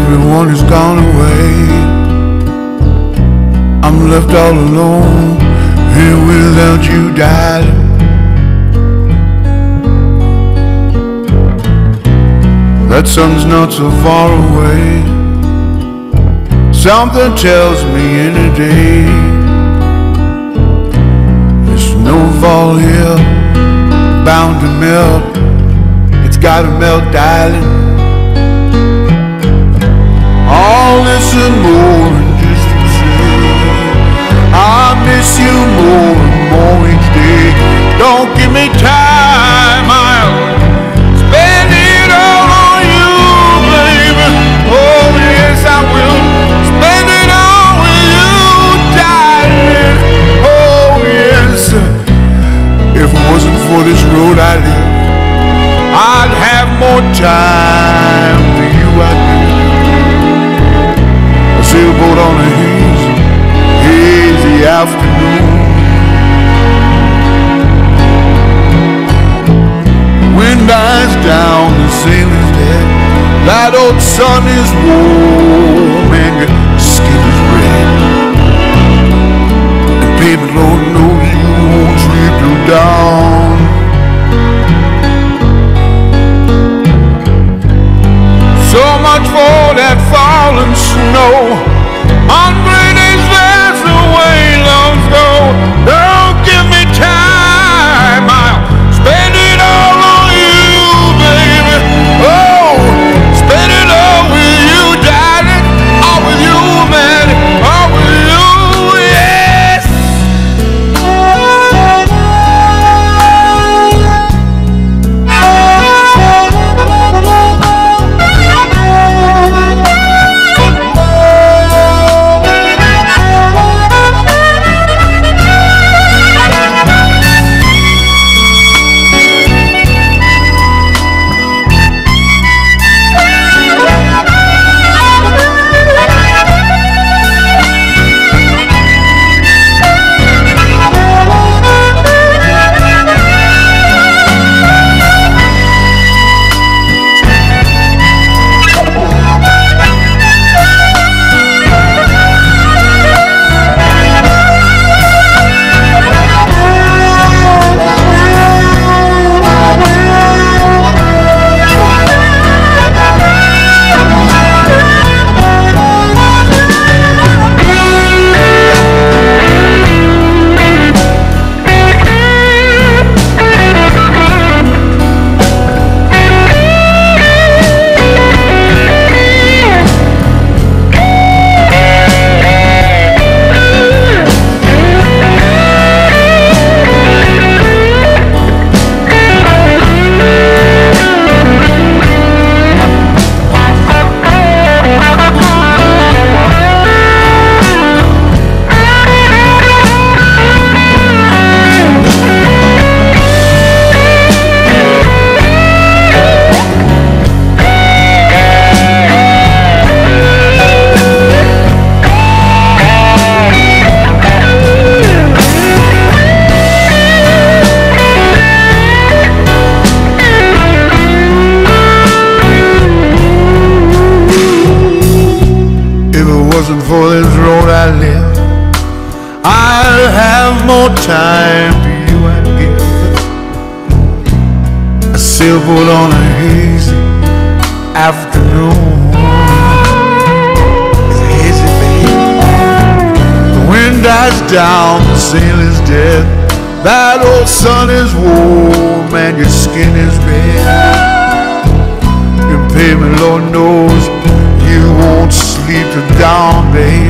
everyone has gone away. I'm left all alone here without you, darling. That sun's not so far away. Something tells me in any day. There's snowfall here, bound to melt. It's gotta melt, darling. This and more, and just say, I miss you more and more each day. Don't give me time, I'll spend it all on you, baby. Oh yes, I will spend it all with you, darling. Oh yes, if it wasn't for this road I live, I'd have more time That old sun is warm and your skin is red. And baby, Lord knows you won't sleep till dawn. So much for that falling snow. Hundred wasn't for this road I live, I'd have more time for you. I'd give a sailboat on a hazy afternoon. It's hazy, baby. The wind dies down, the sail is dead. That old sun is warm and your skin is red. You pay me, Lord, no Keep and down, babe.